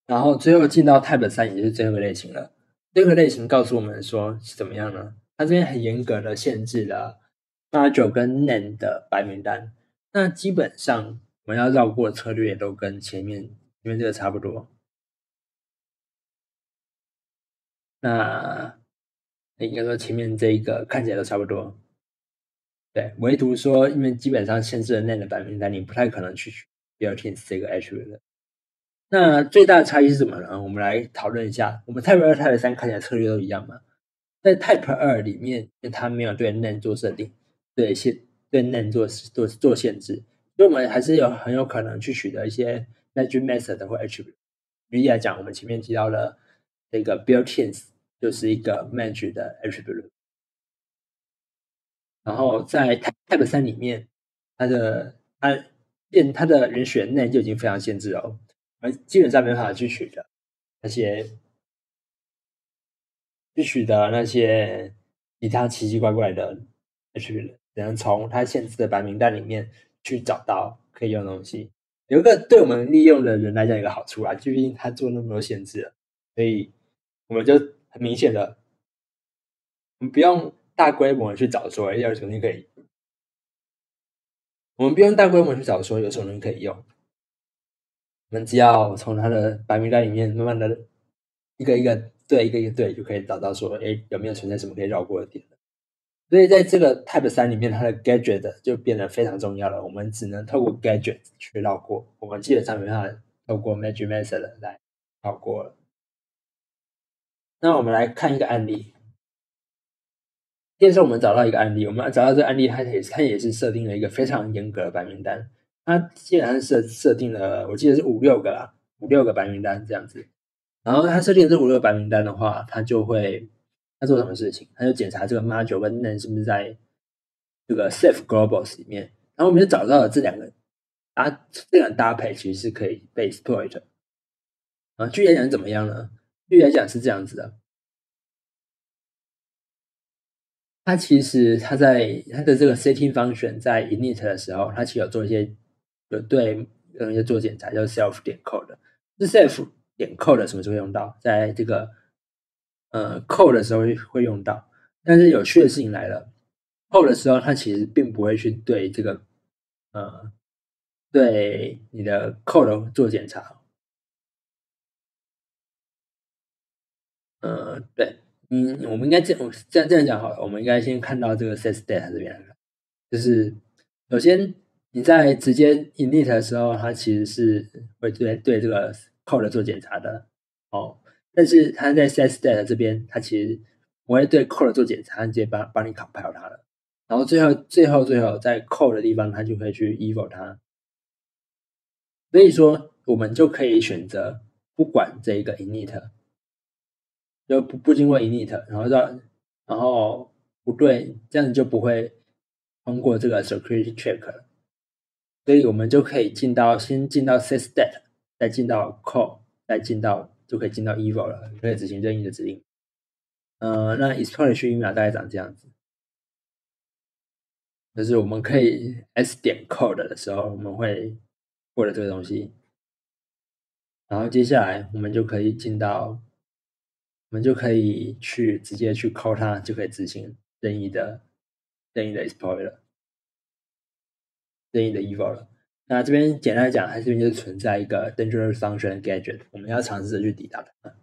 Speaker 2: 然后最后进到 type 三，也是最后一个类型了。这个类型告诉我们说是怎么样呢？它这边很严格的限制了 module 跟 name 的白名单。那基本上我们要绕过策略都跟前面前面这个差不多。那应该说前面这一个看起来都差不多，对，唯独说因为基本上限制了 name 的白名单，你不太可能去取 built-ins 这个 attribute。那最大的差异是什么呢？我们来讨论一下。我们 type 二、type 三看起来策略都一样嘛？在 type 二里面，它没有对 name 做设定，对限对 name 做做做限制，所以我们还是有很有可能去取得一些 magic method 或 attribute。举例来讲，我们前面提到了这个 built-ins。就是一个 match 的 attribute，然后在 type 三里面，它的它变它的人选内就已经非常限制了，而基本上没办法去取的那些去取的那些其他奇奇怪怪的 attribute，只能从它限制的白名单里面去找到可以用的东西。有一个对我们利用的人来讲有一个好处啊，就毕竟他做那么多限制，所以我们就很明显的，我们不用大规模去找说要什么东西可以，我们不用大规模去找说有什么人可以用，我们只要从他的白名单里面慢慢的一个一个对一个一个对，就可以找到说，哎，有没有存在什么可以绕过的点。所以在这个 Type 三里面，它的 Gadget 就变得非常重要了。我们只能透过 Gadget 去绕过，我们基本上没办法透过 Magic Method 来绕过了。那我们来看一个案例。先是我们找到一个案例，我们找到这个案例，它也是它也是设定了一个非常严格的白名单。它既然设设定了，我记得是五六个啦，五六个白名单这样子。然后它设定这五六个白名单的话，它就会。他做什么事情？他就检查这个 module 跟 name 是不是在这个 safe globals 里面。然后我们就找到了这两个啊这两搭配其实是可以被 exploit。啊，具体来讲怎么样呢？具体来讲是这样子的。它其实它在它的这个 setting function 在 init 的时候，它其实有做一些有对有一些做检查，叫 self 点 code。这 self 点 code 什么时候用到？在这个呃，code 的时候会用到，但是有趣的事情来了，code 的时候它其实并不会去对这个呃对你的 code 做检查。呃，对，嗯，我们应该这样这样这样讲好了，我们应该先看到这个 set state 这边，就是首先你在直接 init 的时候，它其实是会对对这个 code 做检查的，哦。但是它在 set state 这边，它其实不会对 code 做检查，直接帮帮你 compile 它了。然后最后最后最后在 code 的地方，它就可以去 evil 它。所以说，我们就可以选择不管这个 init，就不不经过 init，然后让然后不对，这样子就不会通过这个 security check 了。所以我们就可以进到先进到 set state，再进到 code，再进到。就可以进到 evil 了，可以执行任意的指令。呃，那 exploit 序码大概长这样子，就是我们可以 s 点 code 的时候，我们会获得这个东西。然后接下来我们就可以进到，我们就可以去直接去 call 它，就可以执行任意的任意的 exploit 了，任意的 evil 了。那这边简单来讲，它这边就是存在一个 dangerous function gadget，我们要尝试着去抵达它。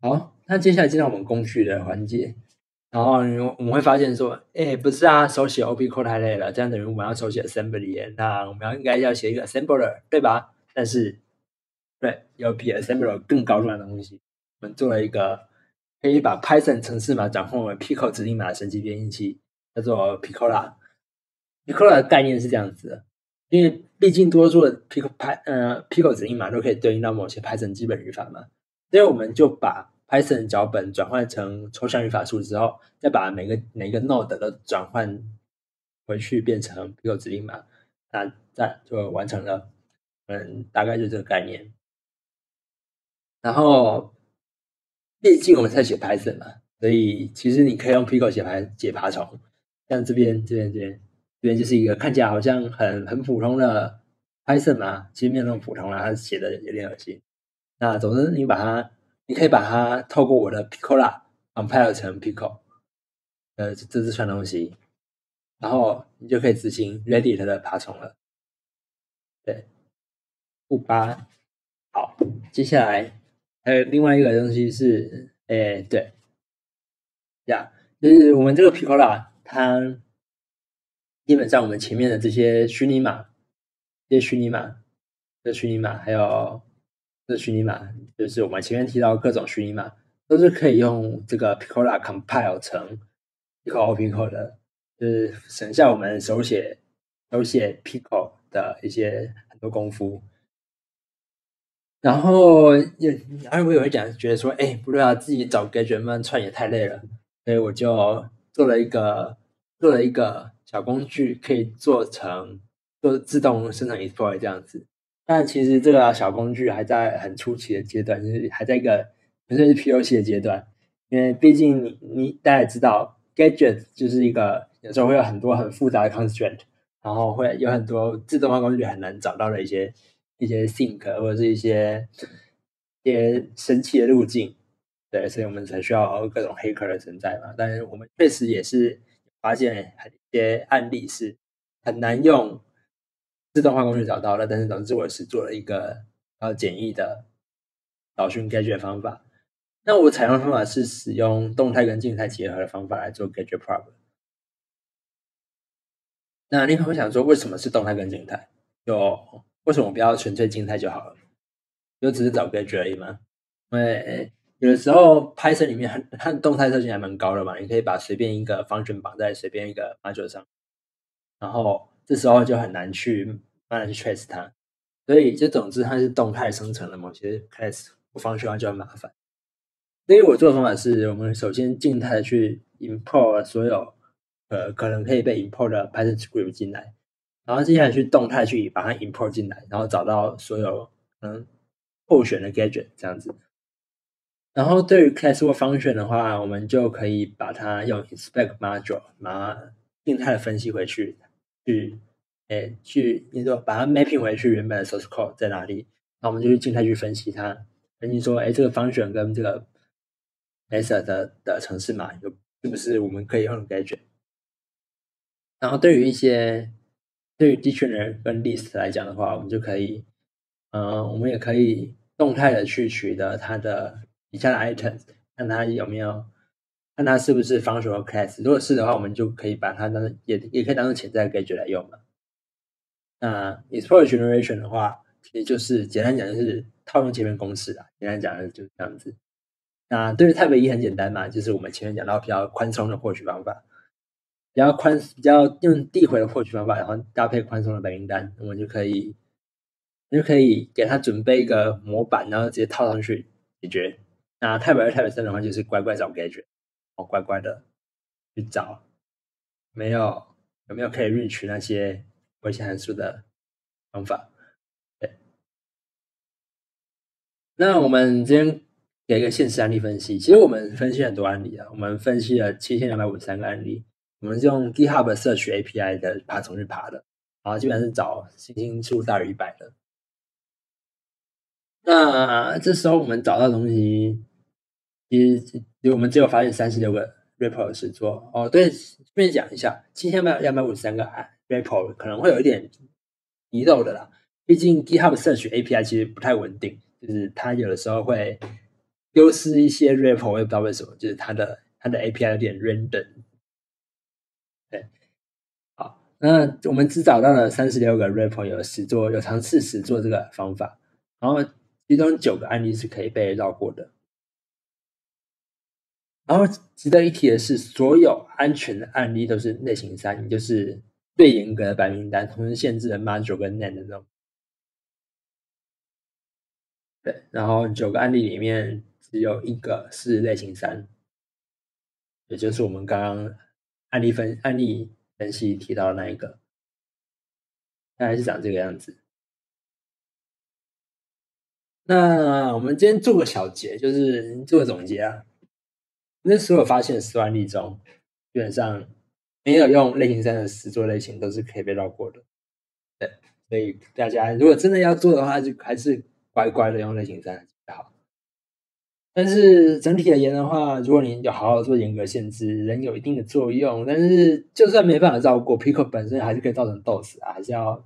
Speaker 2: 好，那接下来进到我们工具的环节，然后我们会发现说，哎，不是啊，手写 OP code 太累了，这样等于我们要手写 assembly，那我们要应该要写一个 assembler，对吧？但是，对，有比 assembler 更高端的东西，我们做了一个可以把 Python 程式码转换为 Pico 指令码的神奇编译器，叫做 Picola。PicoLa 的概念是这样子的，因为毕竟多数的 Pico 派呃 Pico 指令码都可以对应到某些 Python 基本语法嘛，所以我们就把 Python 脚本转换成抽象语法树之后，再把每个每个 node 都转换回去变成 Pico 指令码，那再就完成了。嗯，大概就这个概念。然后，毕竟我们在写 Python 嘛，所以其实你可以用 Pico 写排解爬虫，像这边这边这边。这边就是一个看起来好像很很普通的 Python 嘛，其实没有那么普通啦，它写的有点恶心。那总之你把它，你可以把它透过我的 Pico 啦，compile 成 Pico，呃，这这串东西，然后你就可以执行 Reddit 的爬虫了。对，五八。好，接下来还有另外一个东西是，哎，对，呀，就是我们这个 Picola 它。基本上，我们前面的这些虚拟码、这些虚拟码、这虚拟码，还有这虚拟码，就是我们前面提到各种虚拟码，都是可以用这个 Picola compile 成 Pico Pico 的，就是省下我们手写手写 Pico 的一些很多功夫。然后也，而我也会讲，觉得说，哎，不对啊，自己找 gadget 慢串也太累了，所以我就做了一个，做了一个。小工具可以做成做自动生成 exploit 这样子，但其实这个小工具还在很初期的阶段，就是还在一个纯粹是 POC 的阶段。因为毕竟你你大家也知道，gadget 就是一个有时候会有很多很复杂的 constraint，然后会有很多自动化工具很难找到的一些一些 think 或者是一些一些神奇的路径，对，所以我们才需要各种黑客的存在嘛。但是我们确实也是发现很一些案例是很难用自动化工具找到的，但是总之我是做了一个呃简易的找寻 gadget 方法。那我采用的方法是使用动态跟静态结合的方法来做 gadget problem。那你可能会想说，为什么是动态跟静态？就为什么不要纯粹静态就好了？就只是找 gadget 而已吗？因为有的时候 Python 里面很它动态特性还蛮高的嘛，你可以把随便一个 function 绑在随便一个 module 上，然后这时候就很难去慢慢去 trace 它。所以就总之它是动态生成的某些 class 或 function 就很麻烦。所以我做的方法是我们首先静态的去 import 所有呃可能可以被 import 的 Python script 进来，然后接下来去动态去把它 import 进来，然后找到所有嗯候选的 gadget 这样子。然后对于 class 或 function 的话，我们就可以把它用 inspect module 把它静态的分析回去，去诶去你说把它 mapping 回去原本的 source code 在哪里，那我们就去静态去分析它，分析说哎这个 function 跟这个 method 的的程式码有是不是我们可以用的 gadget？然后对于一些对于 dictionary 跟 list 来讲的话，我们就可以，嗯，我们也可以动态的去取得它的以下的 items，看它有没有，看它是不是 functional class。如果是的话，我们就可以把它当也也可以当成潜在的 gadget 来用嘛。那 export generation 的话，其实就是简单讲就是套用前面公式啊，简单讲的就是这样子。那对于 Type 一很简单嘛，就是我们前面讲到比较宽松的获取方法，比较宽比较用递回的获取方法，然后搭配宽松的白名单，我们就可以就可以给他准备一个模板，然后直接套上去解决。那 Type 二 Type 三的话，就是乖乖找 gadget，哦乖乖的去找，没有有没有可以 reach 那些危险函数的方法？对，那我们今天。给一个现实案例分析，其实我们分析很多案例啊，我们分析了七千两百五十三个案例，我们是用 GitHub Search API 的爬虫去爬的，然后基本上是找星星数大于一百的。那这时候我们找到东西，其实我们只有发现三十六个 repo 是做哦，对，顺便讲一下，七千两百五十三个 repo 可能会有一点遗漏的啦，毕竟 GitHub Search API 其实不太稳定，就是它有的时候会。丢失一些 repo，我也不知道为什么，就是它的它的 API 有点 random。对，好，那我们只找到了三十六个 repo 有实做，有尝试实做这个方法，然后其中九个案例是可以被绕过的。然后值得一提的是，所有安全的案例都是类型三，也就是最严格的白名单，同时限制了 module 跟 name 的那种。对，然后九个案例里面。只有一个是类型三，也就是我们刚刚案例分案例分析提到的那一个，大概是长这个样子。那我们今天做个小结，就是做个总结啊。那所有发现十万例中，基本上没有用类型三的十做类型都是可以被绕过的。对，所以大家如果真的要做的话，就还是乖乖的用类型三的。但是整体而言的话，如果你有好好做严格限制，仍有一定的作用。但是就算没办法照顾，Pico 本身还是可以造成 DOS 啊，还是要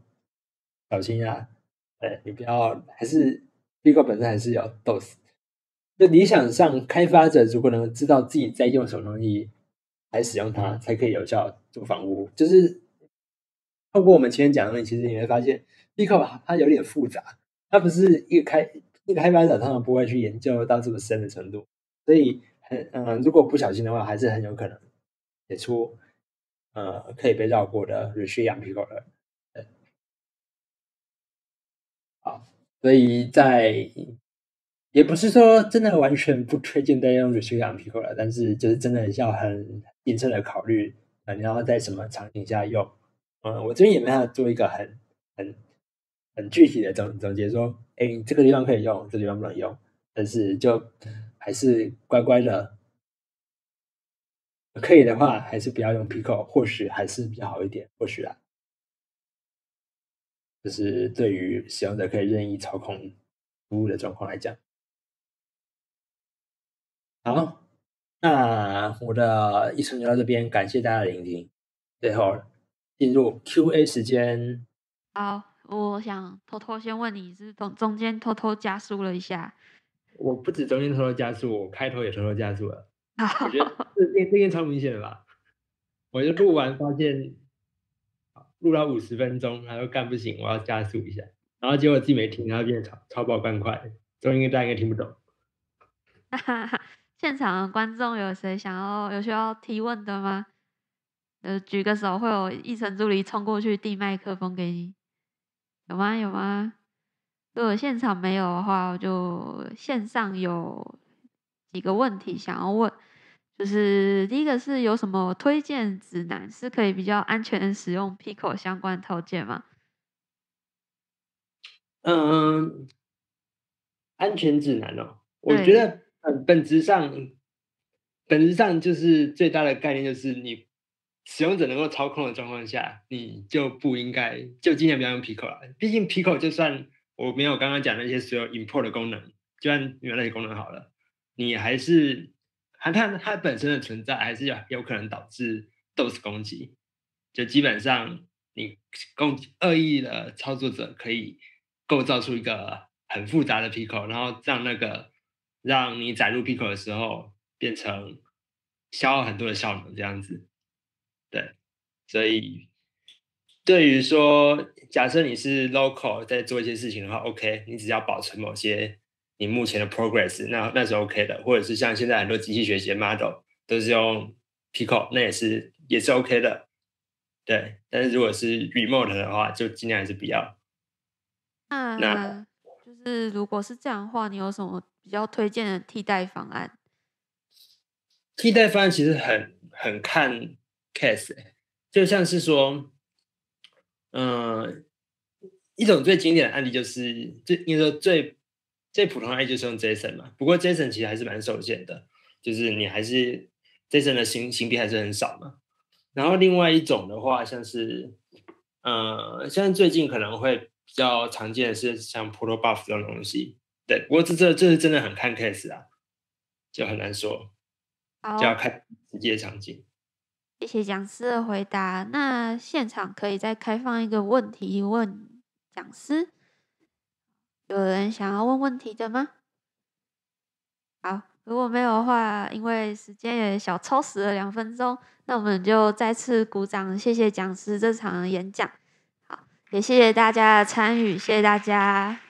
Speaker 2: 小心啊。对你不要，还是 Pico 本身还是有 DOS。就理想上，开发者如果能知道自己在用什么东西来使用它，才可以有效做防护。就是透过我们前面讲的，其实你会发现，Pico 它有点复杂，它不是一个开。一个开发者通常不会去研究到这么深的程度，所以很嗯，如果不小心的话，还是很有可能写出呃可以被绕过的 restrict Pico 的。好，所以在也不是说真的完全不推荐再用 restrict Pico 了，但是就是真的要很谨慎的考虑啊，你要在什么场景下用。嗯，我这边也没法做一个很很。很具体的总总结说，哎，这个地方可以用，这地方不能用，但是就还是乖乖的，可以的话，还是不要用 Pico，或许还是比较好一点，或许啊。就是对于使用者可以任意操控服务的状况来讲。好，那我的一程就到这边，感谢大家的聆听。最后进入 Q&A 时间。
Speaker 1: 好，我想偷偷先问你，是中中间偷偷加速了一下？
Speaker 2: 我不止中间偷偷加速，我开头也偷偷加速了。我觉得这这这件超明显的吧？我就录完发现，录到五十分钟，然后干不行，我要加速一下，然后结果自己没听，然后变超超爆干快，中间大家应该听不懂。
Speaker 1: 现场的观众有谁想要有需要提问的吗？呃，举个手，会有议程助理冲过去递麦克风给你。有吗？有吗？如果现场没有的话，我就线上有几个问题想要问。就是第一个是有什么推荐指南是可以比较安全使用 Pico 相关套件吗？
Speaker 2: 嗯，安全指南哦，我觉得。嗯，本质上，本质上就是最大的概念就是，你使用者能够操控的状况下，你就不应该就尽量不要用 Pico 了。毕竟 Pico 就算我没有刚刚讲那些所有 import 的功能，就算有那些功能好了，你还是它它它本身的存在还是有有可能导致 DOS 攻击。就基本上你攻恶意的操作者可以构造出一个很复杂的 Pico，然后让那个。让你载入 Pico 的时候变成消耗很多的效能，这样子，对，所以对于说，假设你是 local 在做一些事情的话，OK，你只要保存某些你目前的 progress，那那是 OK 的，或者是像现在很多机器学习 model 都是用 Pico，那也是也是 OK 的，对，但是如果是 remote 的话，就尽量还是不要。
Speaker 1: 那就是如果是这样的话，你有什么？比较推荐的替代方案，
Speaker 2: 替代方案其实很很看 case，就像是说，嗯，一种最经典的案例就是，最应该说最最普通的案例就是用 JSON 嘛。不过 JSON 其实还是蛮受限的，就是你还是 JSON 的行行币还是很少嘛。然后另外一种的话，像是，呃，现在最近可能会比较常见的是像 Protobuf 这种东西。对，不过这这这是真的很看 case 啊，就很难说，就要看实际场景。
Speaker 1: 谢谢讲师的回答。那现场可以再开放一个问题问讲师，有人想要问问题的吗？好，如果没有的话，因为时间也小超时了两分钟，那我们就再次鼓掌，谢谢讲师这场演讲。好，也谢谢大家的参与，谢谢大家。